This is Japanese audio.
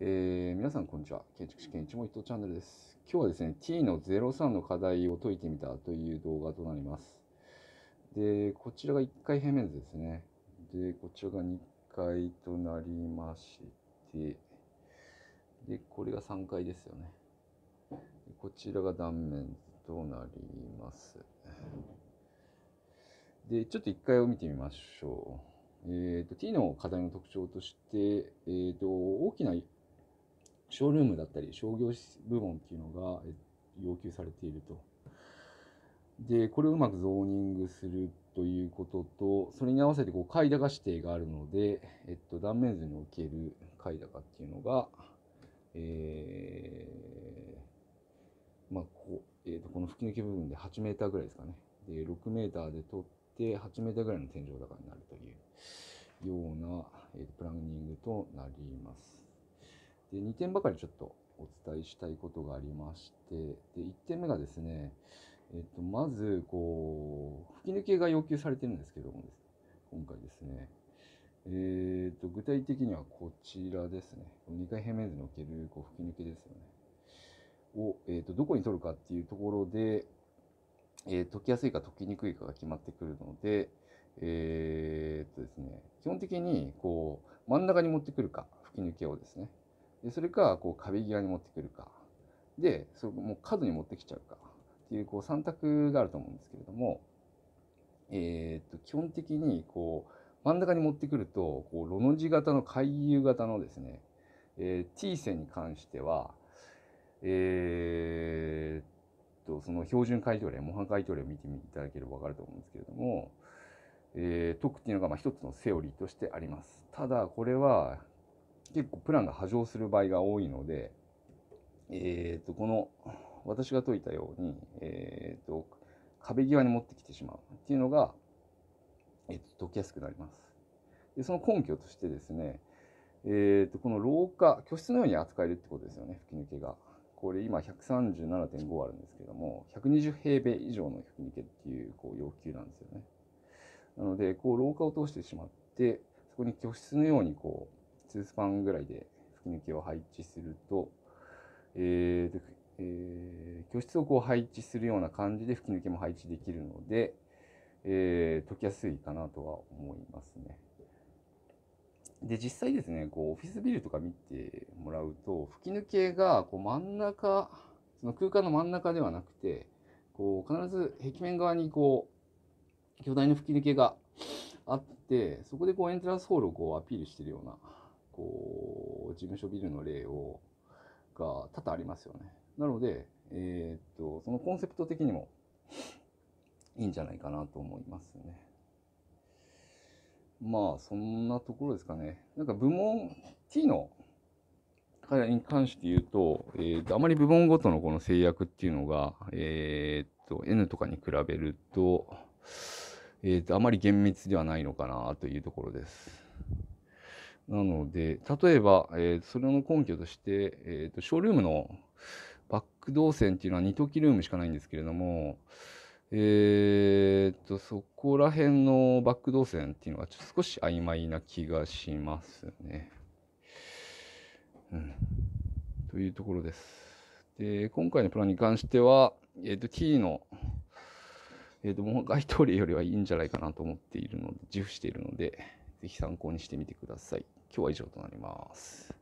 えー皆さんこんにちは。建築士研一も伊藤チャンネルです。今日はですね、T の03の課題を解いてみたという動画となります。で、こちらが1回平面図ですね。で、こちらが2階となりまして、で、これが3階ですよね。こちらが断面図となります。で、ちょっと1階を見てみましょう。えー、と T の課題の特徴として、えー、と大きなショールームだったり商業部門っていうのが要求されていると。で、これをうまくゾーニングするということと、それに合わせてこう階高指定があるので、えっと、断面図における階高っていうのが、えーまあこうえー、とこの吹き抜け部分で8メーターぐらいですかね。で、6メーターで取って8メーターぐらいの天井高になるというような、えープランニングとなります。で、2点ばかりちょっとお伝えしたいことがありまして、で1点目がですね、えっと、まず、こう、吹き抜けが要求されてるんですけどもです、今回ですね、えっと、具体的にはこちらですね、2階平面図におけるこう吹き抜けですよね、を、えっと、どこに取るかっていうところで、えー解きやすいか解きにくいかが決まってくるので、えーっとですね、基本的にこう真ん中に持ってくるか、吹き抜けをですね。でそれかこう壁際に持ってくるか。で、それもう角に持ってきちゃうかっていうこう3択があると思うんですけれども、えっと基本的にこう真ん中に持ってくると、こうロの字型の回遊型のですね、えー T 線に関しては、えっとその標準回答例、模範回答例を見ていただければ分かると思うんですけれども、えー解くっていうのがまあ一つのセオリーとしてあります。ただこれは結構プランが波状する場合が多いので、えー、とこの私が解いたように、えー、と壁際に持ってきてしまうっていうのが、えー、と解きやすくなります。でその根拠としてですね、えー、とこの廊下居室のように扱えるってことですよね吹き抜けが。これ今137.5あるんですけども120平米以上の吹き抜けっていうこう要求なんですよね。なのでこう廊下を通してしまってそこに居室のようにこう2スパンぐらいで吹き抜けを配置すると、えーえー居室をこう配置するような感じで吹き抜けも配置できるので、えー解きやすいかなとは思いますね。で実際ですねこうオフィスビルとか見てもらうと吹き抜けがこう真ん中その空間の真ん中ではなくてこう必ず壁面側にこう巨大な吹き抜けがあってそこでこうエントランスホールをこうアピールしてるようなこう事務所ビルの例をが多々ありますよね。なので、えーっとそのコンセプト的にもいいんじゃないかなと思いますね。まあそんなところですかね。なんか部門 T の彼らに関して言うと、えーとあまり部門ごとのこの制約っていうのが、えー、と N とかに比べると,、えー、とあまり厳密ではないのかなというところです。なので、例えば、えーそれの根拠として、えーとショールームのバック動線っていうのは2トキルームしかないんですけれども、えー、と、そこら辺のバック動線っていうのはちょっと少し曖昧な気がしますね。うん。というところです。で、今回のプランに関しては、えーと、T の、えーと、もう該当例よりはいいんじゃないかなと思っているので、自負しているので、ぜひ参考にしてみてください。今日は以上となります。